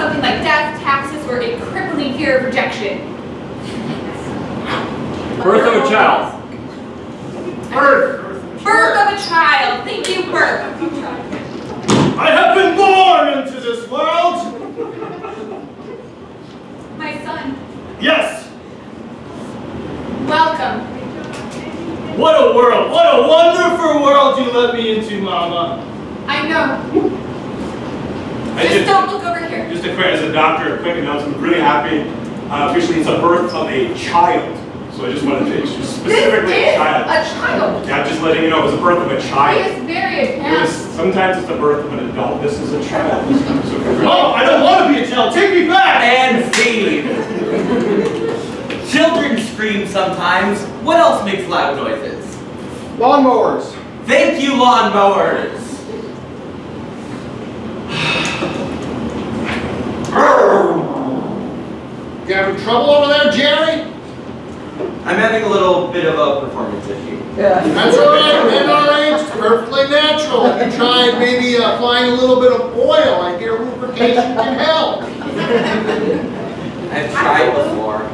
something like death, taxes, or a crippling fear of rejection. Birth of a child. Birth. Birth of a child. Thank you, birth. I have been born into this world. My son, Yes. welcome. What a world. What a wonderful world you let me into, Mama. I know. I Just just, don't look over here. just to credit as a doctor, a quick announcement, I'm really happy. Uh, officially, it's a birth of a child. So I just wanted to, it's just This specifically is a child. a child. Yeah, just letting you know, it was a birth of a He child. is very It was, sometimes it's the birth of an adult, this is a child. So congratulations. Mom, I don't want to be a child. Take me back. And feed. Children scream sometimes. What else makes loud noises? Lawnmowers. Thank you, lawnmowers. You having trouble over there, Jerry? I'm having a little bit of a performance issue. Yeah. That's all right. In our age, it's perfectly natural. If you tried maybe uh, applying a little bit of oil, I hear lubrication can help. I've tried before.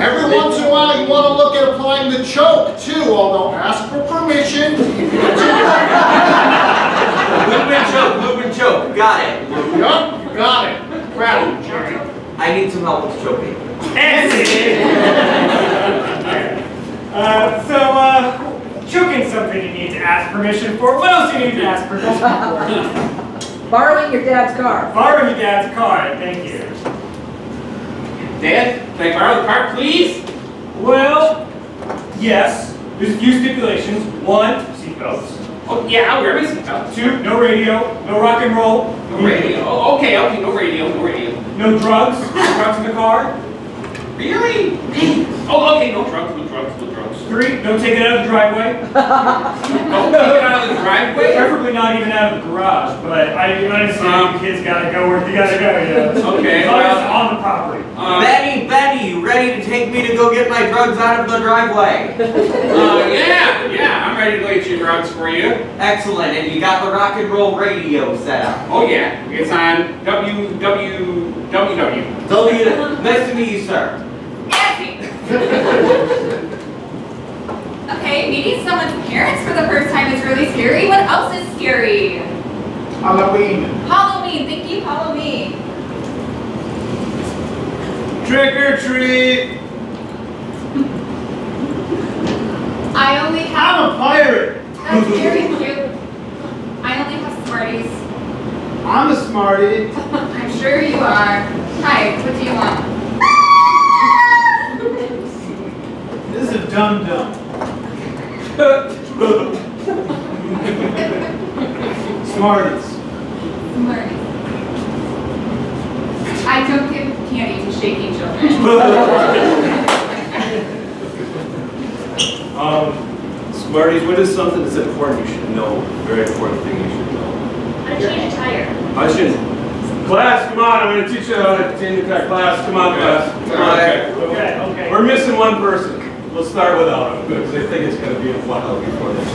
Every once in a while, you want to look at applying the choke too, although ask for permission. Lube and choke, lube and choke. Got it. Yup, got it. Proud of you, Jerry. I need some help with choking. Uh, so, uh, choking's something you need to ask permission for. What else do you need to ask permission for? Borrowing your dad's car. Borrowing your dad's car, thank you. Dad, can I borrow the car, please? Well, yes, there's a few stipulations. One, seatbelts. Oh, yeah, I'll wear my seatbelt. Two, no radio, no rock and roll. No radio. Oh, okay, okay, no radio, no radio. No drugs, no drugs in the car. Really? oh, okay, no drugs, no drugs, no drugs. Three, don't take it out of the driveway. Don't take it out of the driveway? Preferably not even out of the garage, but I understand Um, you kids gotta go where they gotta go, yeah. Okay, As long as well- on the property. Uh, Betty, Betty, you ready to take me to go get my drugs out of the driveway? uh, yeah, yeah, I'm ready to go get your drugs for you. Excellent, and you got the rock and roll radio set up. Oh, yeah, it's on www. W, w, nice to meet you, sir. Nancy. Okay, meeting someone's parents for the first time is really scary. What else is scary? Halloween. Halloween. Thank you, Halloween. Trick or treat. I only have. I'm a pirate. That's very cute. I only have Smarties. I'm a smarty. I'm sure you are. Hi, what do you want? This is a dum dum. Smarties. Smarties. I don't give candy to shaking children. Um, Smarties, what is something that's important you should know? Very important thing you should know. How to change a tire. I should. Class, come on, I'm gonna teach you how to change a tire. class. Come on, class. Come Okay. Okay, okay. We're missing one person. We'll start without him, because I think it's gonna be a while before this.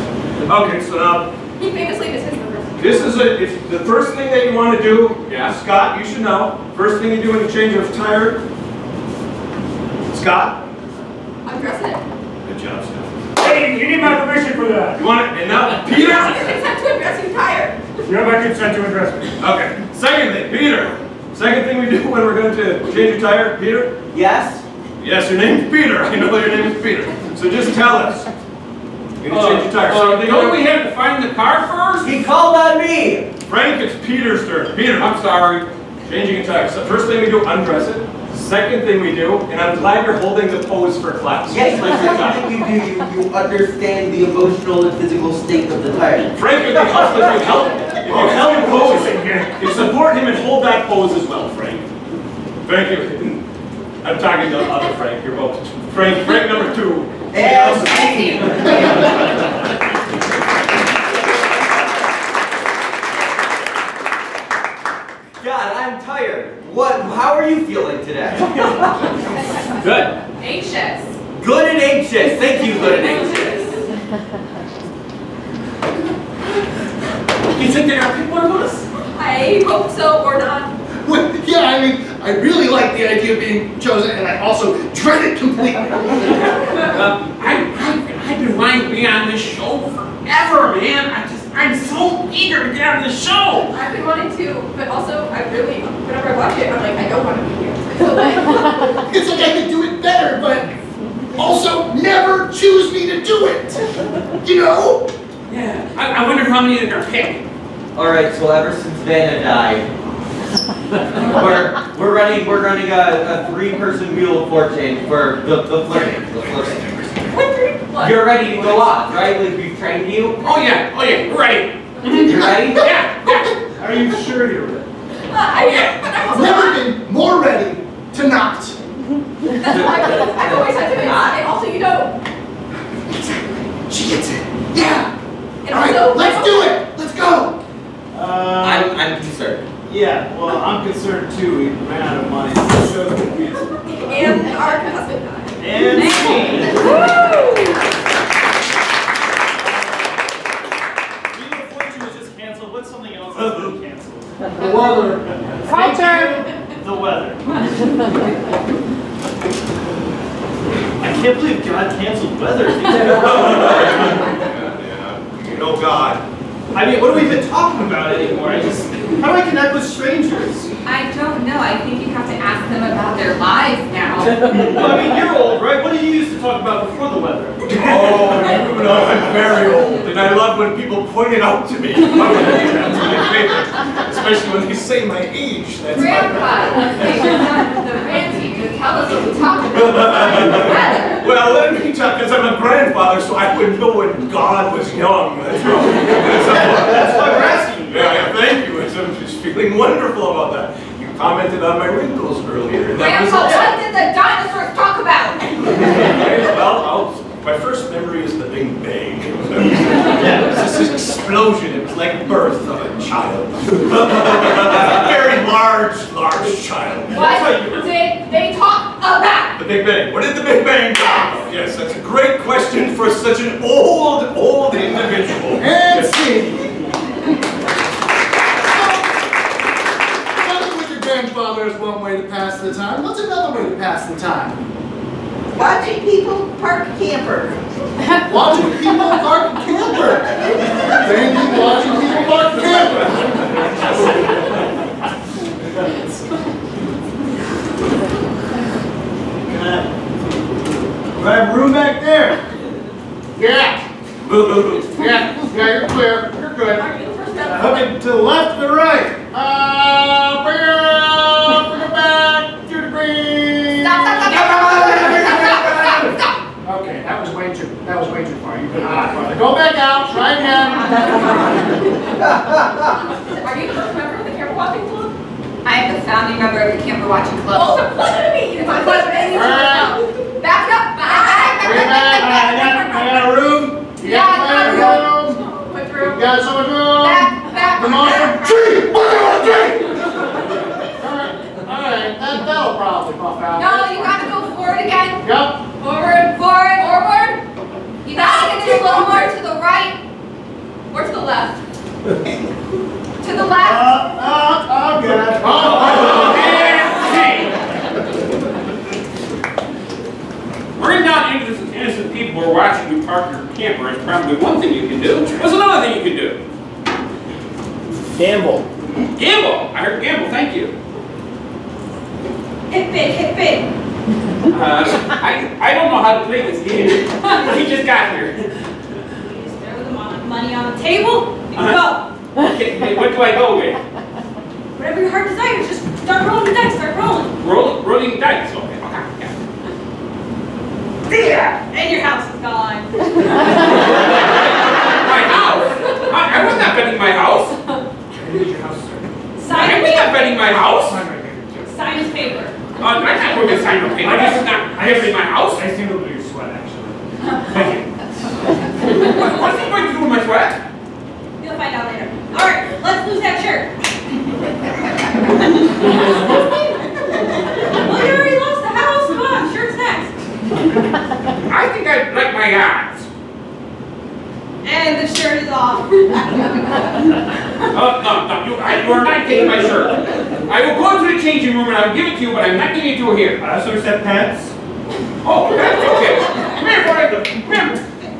Okay, so now, He famously misses the first. This is a, if, the first thing that you wanna do, Yeah. Scott, you should know, first thing you do when you change a tire, Scott? Undress it. Good job, Scott. Hey, you need my permission for that. You want it, and now, Yes, Peter? it's time to undress your tire. You have my consent to address me. Okay, second thing, Peter. Second thing we do when we're going to change your tire, Peter? Yes? Yes, your name's Peter. I know your name is Peter. So just tell us. You're gonna change your tire. Uh, Second thing don't we we have to find the car first? He called on me! Frank, it's Peter's turn. Peter, I'm sorry. changing a tire. So first thing we do, undress it. Second thing we do, and I'm glad you're holding the pose for class. Yes, Like the second thing you do, you, you understand the emotional and physical state of the tire. Frank, if you help, if you help, if you help him pose, you support him and hold that pose as well, Frank. Thank you. I'm talking to other Frank, you're both, Frank, Frank number two. And Steve! God, I'm tired. What? How are you feeling today? Good. Anxious. Good and anxious. Thank you, good and anxious. You think they're gonna pick of us? I hope so or not. Well, yeah, I mean, I really like the idea of being chosen, and I also dread it completely. Uh, I, I, I've been wanting to be on this show forever, man. I just, I'm so eager to get on this show. I've been wanting to, but also I really, whenever I watch it, I'm like, I don't want to be here. So It's like I could do it better, but also never choose me to do it. You know? Yeah. I, I wonder how many they're gonna pick. Alright, so ever since Vanna died, we're, we're running, we're running a, a three-person wheel of fortune for the, the flirting, the flirting. You're ready to go off, right? Like we've trained you? Oh yeah, oh yeah, we're ready. You ready? Yeah, yeah. Are you sure you're ready? Uh, I am, but I'm I've never been more ready to not. That's why I've always had to be And also, you know, She gets it. Yeah. and All right, also. let's do it. Let's go. Uh, I'm, I'm concerned. yeah, well, I'm concerned too. Ran out of money. The show's confusing. And our husband died. And scene. Wheel of Fortune was just canceled. What's something else that's been canceled? The weather. Culture. The weather. I can't believe God canceled weather. You know God. I mean, what do we even talking about anymore? I just, how do I connect with strangers? I don't know. I think you have to ask them about their lives now. Well, I mean, you're old, right? What did you used to talk about before the weather? Oh, you know, I'm very old, and I love when people point it out to me. That's my favorite. Especially when they say my age. That's Grandpa, the grand teacher. Tell us what to talk about. Well, let me talk, because I'm a grandfather, so I would know when God was young. That's. That's why we're asking you. Yeah, thank you. I'm just feeling wonderful about that. You commented on my wrinkles earlier. and that was Grandpa, what did the dinosaurs talk about? Well, I'll, my first memory is the Big Bang. yeah, it was this explosion. It was like birth of a child. a very large, large child. What did they talk about? The Big Bang. What did the Big Bang talk about? Yes, that's a great question for such an old, old individual. And Yes. scene. Talking with your grandfather is one way to pass the time. What's another way to pass the time? Watching people park campers. Watching people park camper. Thank you, watching people park camper. Grab room back there. Yeah, yeah, yeah, you're clear. You're good. Are you the first step? Hook it to the left or the right. Go back out, try again. Are you the first member of the camper watching club? I am the founding member of the camper watching club. Oh, it's a pleasure to meet you. It's a pleasure to meet you. Alright. Back up. Back, Bring it. I got, a room. You Yeah, got I plenty got of room. You room? got so much room. Back, back. Come on, back. tree, tree. Alright, alright, that, that'll probably puff out. No, you gotta go forward again. Yep. Forward, forward, forward. You gotta get it a little more to the right. Or to the left. To the left. Uh, uh, oh, good. Uh, uh, We're not innocent, innocent people who are watching you park your camper. It's probably one thing you can do. What's another thing you can do? Gamble. Gamble. I heard gamble. Thank you. Hit big, hit big. Uh, I, I don't know how to play this game. he just got here. You just throw the money on the table and Uh-huh. go. Okay, what do I go with? Whatever your heart desires, just start rolling the dice, start rolling. Roll, rolling dice. Okay, okay, yeah. And your house is gone. My house? I, I was not betting my house. Your house, I Sign, was not betting my house. sign his paper. Uh, I'm not going to sign no paper. This is not betting my house. I see a little bit of sweat, actually. Thank you. What, what's he going to do with my sweat? You'll find out later. All right, let's lose that shirt. Well, you already lost the house. Come on, shirt's next. I think I'd like my odds. And the shirt is off. Oh, no, no, you, I, you are not taking my shirt. I will go into the changing room and I will give it to you, but I'm not giving it to her here. I also accept pants. Oh, that's okay. Come here, boy. Come here.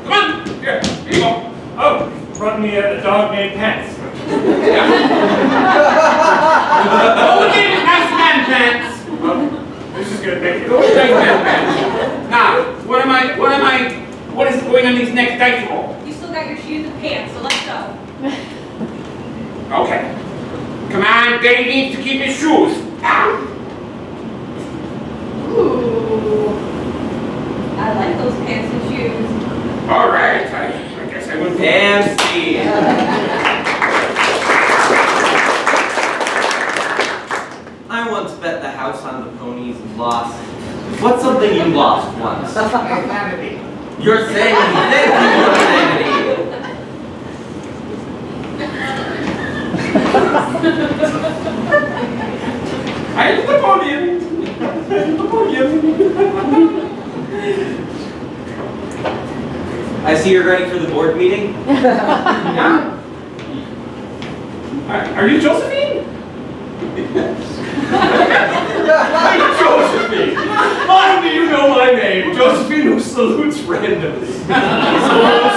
Come on. Here, here you go. Oh, brought me a, a dog named Pants. Yeah. oh, look at nice man pants. Oh, this is good, thank you. Nice man pants. Now, what am I, what am I, what is going on these next dice roll? You still got your shoes and pants, so let's go. Okay. Come on, Daddy needs to keep his shoes. Ah. Ooh. I like those pants and shoes. All right, I, I guess I went. And Steve. I once bet the house on the ponies and lost. What's something you lost once? Your sanity. Thank you, your sanity. I hit the podium. The podium. I see you're ready for the board meeting. Yeah. Are, are you Josephine? Hey, Josephine! How do you know my name? Josephine who salutes randomly. So,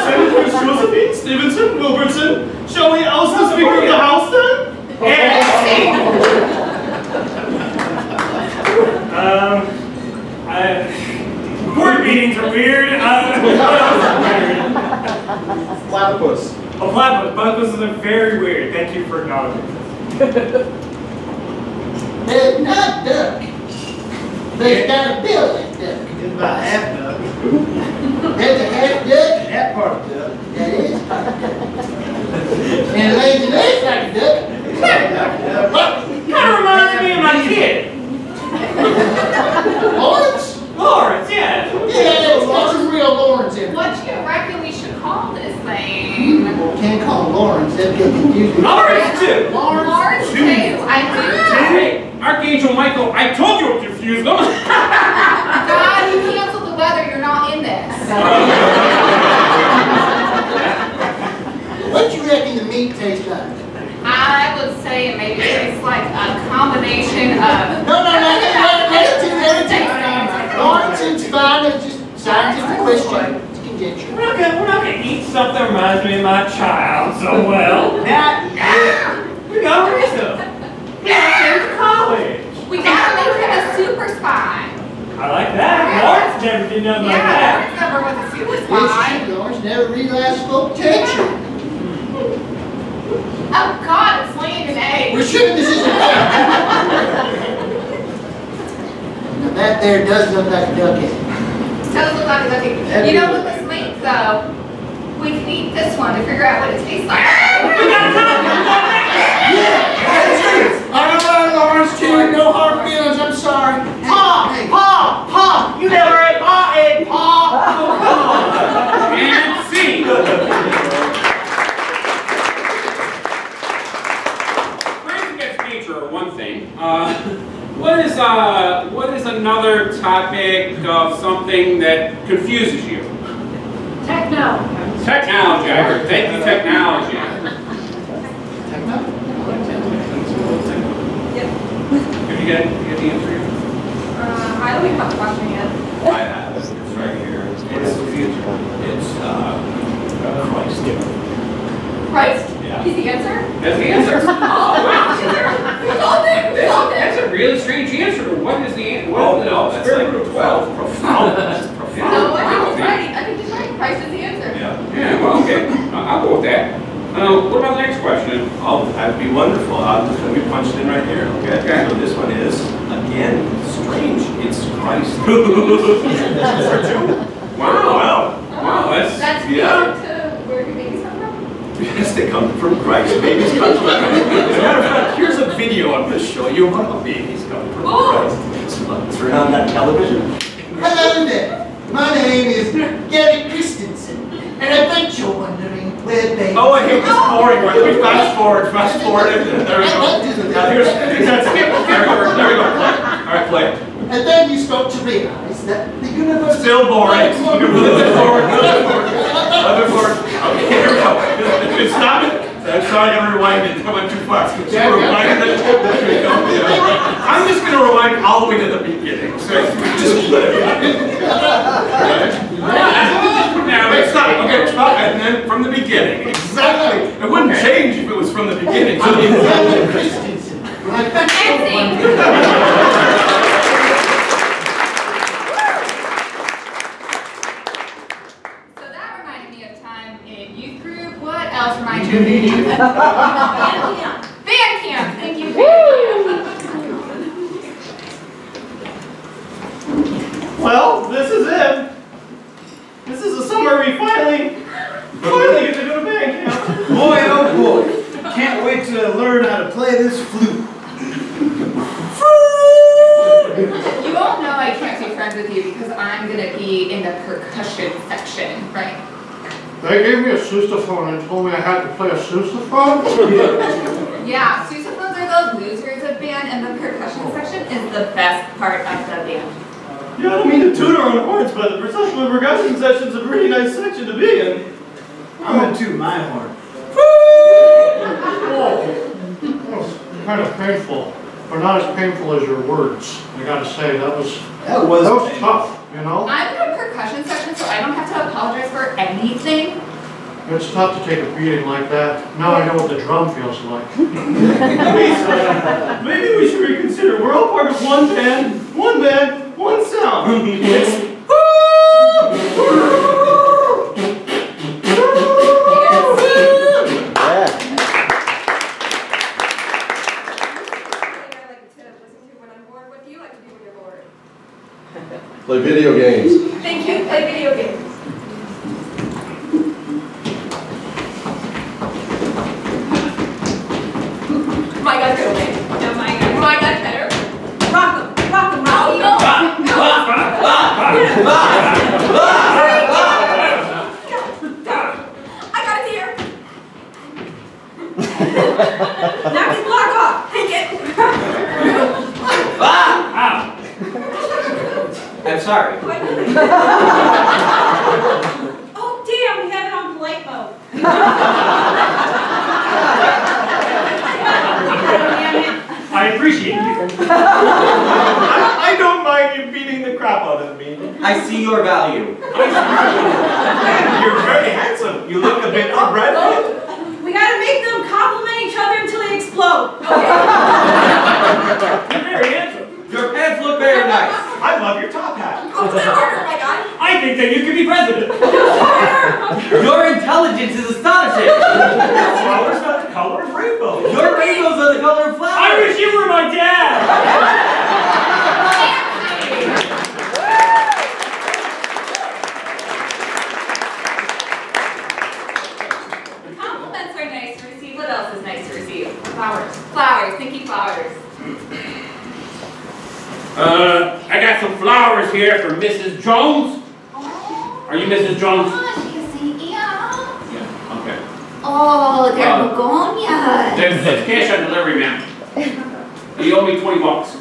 Senators Josephine, Stevenson, Wilbertson, shall we oust the Speaker of the House then? Um, I, board meetings are weird. Uh, Platypus. a platypus. Platypuses are very weird. Thank you for acknowledging this. There's not duck. There's got a bill like duck. It's about half duck. There's a half duck. That part of duck. That is part of duck. And lazy legs like a duck. What? Kind of reminds me of my kid, Lawrence? Lawrence. Yeah. Yeah, it's got some real Lawrence in it. What do you reckon we should call this thing? Can't call him Lawrence, that'd get confusing. Lawrence too. Lawrence? Lawrence too. I do. Hey, Archangel Michael, I told you to confuse them. God, you canceled the weather. You're not in this. What you reckon the meat tastes like? I would say it maybe tastes like a combination of. No, no, no, no, no, negative, negative. Lawrence, it's fine, it's just scientific question, it's conjecture. We're not gonna, we're not gonna eat something that reminds me of my child so well. Not now. We gotta raise him. We gotta to college. We gotta make him a super spy. I like that. Lawrence never did nothing like Yeah, that. Lawrence never was a super Yes, spy. you Lawrence never realized full potential. Oh God, it's laying an egg. We're sure this isn't Now that there does look like a duck egg. Does look like a ducky. You know what this makes though? We can eat this one to figure out what it tastes like. All right, Lawrence, too, no hard feelings, I'm sorry. Pa, pa, pa, you never ate pa egg, pa. and see. Crimes against nature one thing. Uh, what is uh, what is another topic of something that confuses you? Techno. Technology. I heard. Thank you, technology. Have you got, you got the answer? here? Uh, I don't even have a question yet. I have, it's right here. It's, it's, uh, Christ. Christ? Yeah. He's the answer? That's the answer. Oh, wow. We solved it. We That's, that's a really strange answer. What is the an- what Oh, is the no, that's spirit like root twelve, profound, that's No, profound. I think he's right. I think he's right. Christ is the answer. Yeah. Yeah, well, okay. I- I'll go with that. Uh, what about the next question? Oh, that'd be wonderful. Uh, this one we punched in right here, okay? Okay. So this one is, again, strange. It's Christ. Wow. Wow. Wow, that's, That's Yeah. yeah. to where your babies come from? Yes, they come from Christ. Babies come from Christ. As a matter of fact, here's a video I'm going to show you about how babies come from Oh. Christ. It's right on that television. Hello there, my name is Gary Christensen, and I bet you're wondering where they Oh, I hate this boring one. Let me fast forward, fast forward. There we go. Now here's, that's it. There we go. There we go. All right, play. And then you start to realize that the universe... Still boring. Moving forward, moving forward. Moving forward. Okay, here we go. Stop it. I'm sorry, I'm gonna rewind it. I went too fast. So yeah, rewind yeah. It. I'm just gonna rewind all the way to the beginning. So just let. From the beginning. So I'm the- Alan Christensen. I bet you don't want Nancy. So that reminded me of time in youth group. What else reminds you of your youth? Band camp. Band camp. Thank you. Band camp. Well, this is it. This is the summer we finally, finally get to go to band camp. Boy, oh boy. Can't wait to learn how to play this flute. You all know I can't be friends with you because I'm gonna be in the percussion section, right? They gave me a sousaphone and told me I had to play a sousaphone? Yeah, sousaphones are the losers of band, and the percussion section is the best part of the band. Yeah, I don't mean to tutor on horns, but the processional and percussion section is a pretty nice section to be in. I'm gonna toot my horn. Kind of painful, but not as painful as your words. I gotta say, that was, That was. that was tough, you know? I'm in a percussion section, so I don't have to apologize for anything. It's tough to take a beating like that. Now I know what the drum feels like. Maybe we should reconsider. We're all part of one band, one band, one sound. Play video games. Thank you. Play video games. My God's better. No, my God. My God's better. Rock 'em. Rock 'em. Rock 'em. No. No. I got it here. Knock his block off. Take it. Ah! I'm sorry. Oh, damn, we have it on polite mode. I appreciate you. I, I don't mind you beating the crap out of me. I see your value. You're very handsome. You look a bit Brad Pitt. We gotta make them compliment each other until they explode. You're very handsome. Your pants look very nice. I love your top hat. Oh, it's harder, my God. I think that you could be president. Your intelligence is astonishing. Flowers not the color of rainbows. Your rainbows are the color of flowers. I wish you were my dad. Compliments are nice to receive. What else is nice to receive? Flowers. Flowers. Thank you, flowers. Uh, I got some flowers here for Mrs. Jones. Oh, Are you Mrs. Jones? she's yeah. Yeah. Okay. Oh, they're Uh, begonias. There's, there's cash on delivery, ma'am. You owe me 20 bucks.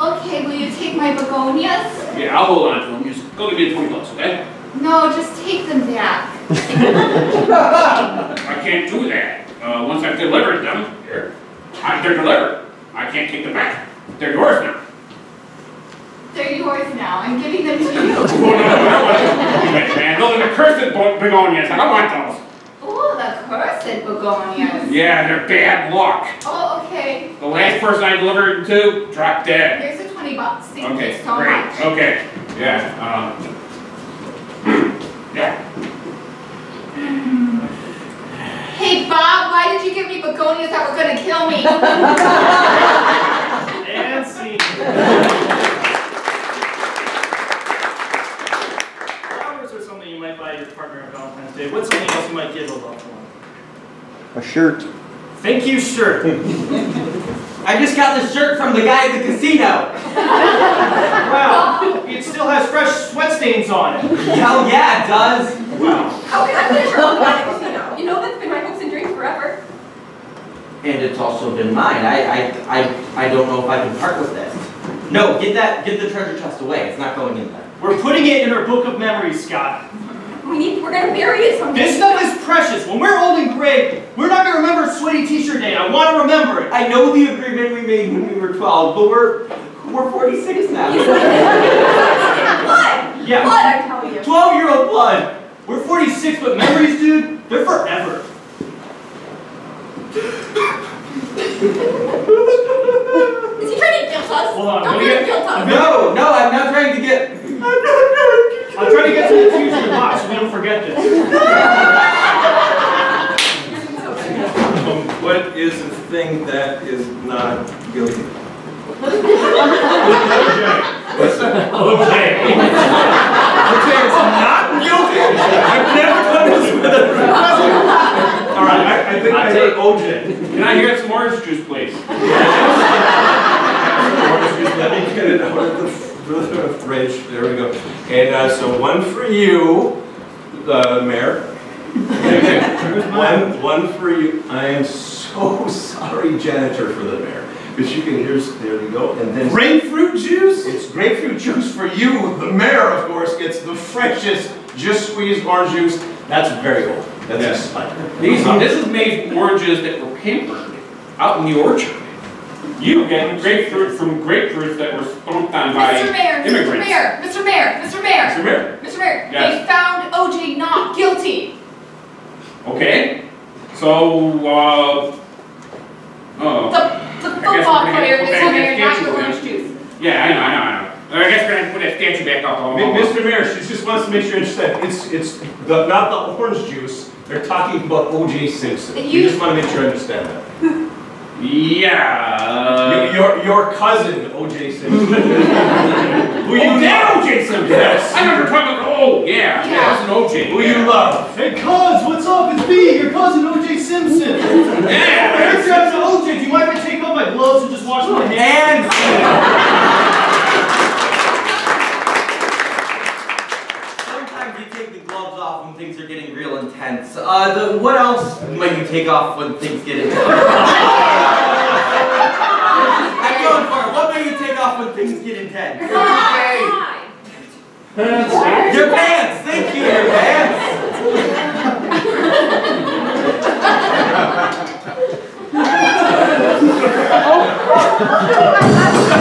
Okay, will you take my begonias? Yeah, I'll hold on to them. Just go give me the 20 bucks, okay? No, just take them back. I can't do that. Uh, once I've delivered them, here, I- they're delivered. I can't take them back. They're yours now. They're yours now. I'm giving them to you. Oh, no, no, no, no. Wait, man, those are the cursed bo- begonias. I don't want those. Oh, the cursed begonias. Yeah, they're bad luck. Oh, okay. The last person I delivered to dropped dead. Here's the 20 bucks. Thank Okay, you so great. much. Okay, yeah. Um, yeah. Hey, Bob, why did you give me begonias that were going to kill me? And scene. Flowers are something you might buy your partner on What's something else you might give a loved one? A shirt. Thank you, shirt. I just got this shirt from the guy at the casino. Wow, it still has fresh sweat stains on it. Hell yeah, it does. Wow. How can I put a shirt on my casino? You know that's been my hopes and dreams forever. And it's also been mine. I, I, I, I don't know if I can part with this. No, get that, get the treasure chest away. It's not going in there. We're putting it in our book of memories, Scott. We need, we're gonna bury it someday. This stuff is precious. When we're old and gray, we're not gonna remember Sweaty T-shirt day. I want to remember it. I know the agreement we made when we were 12, but we're we're 46 now. Blood! Yeah. Blood, I tell you. 12 year old blood. We're 46, but memories, dude, they're forever. Is he trying to guilt us? Hold on, Don't let me let him get- guilt us. No, no, I'm not trying to get. I'm trying to get to the future of the box so we don't forget this. Um, what is the thing that is not guilty? Okay. Okay, it's not guilty. I've never done this with a All right, I, I think I heard OJ. Can I hear some orange juice, please? Let me get it out of the, the fridge. There we go. And uh, so one for you, uh, Mayor. one, one for you. I am so sorry, janitor, for the mayor. Because you can here's there you go, and then Grapefruit juice? it's grapefruit juice for you. The mayor, of course, gets the freshest, just squeezed orange juice. That's very old. That's Yes. expired. These, this is made oranges that were pampered out in the orchard. You get grapefruit from grapefruits that were stomped on by Mr. Mayor, Mr. Mayor, Mr. Mayor, Mr. Mayor, Mr. Mayor, Mr. Mayor, Yes. they found OJ not guilty. okay? So, uh, oh, The, the football player put is that over not your orange juice. yeah, I know, I know, I know. I guess we're gonna put that statue back up. Oh, Mi- Mr. Mayor, she just wants to make sure you understand, it's, it's the, not the orange juice, they're talking about O.J. Simpson. You- We just want to make sure you understand that. Yeah. Your, your, your cousin, O.J. Simpson. Who you oh, that. OJ Simpson. Yes. I remember talking about, oh, yeah, Yeah. yeah, that's OJ. Who yeah. you love. Hey, cuz, what's up? It's me, your cousin OJ Simpson. Yeah. Hey, grab OJ. Do you mind if I take off my gloves and just wash my hands? Off when things are getting real intense. Uh, the, what else might you take off when things get intense? I'm going for it. What might you take off when things get intense? Hi. Your pants! Thank you, your pants!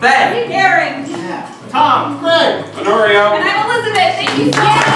Ben! Aaron. Tom, Greg. Honorio. And I'm Elizabeth. Thank you so much.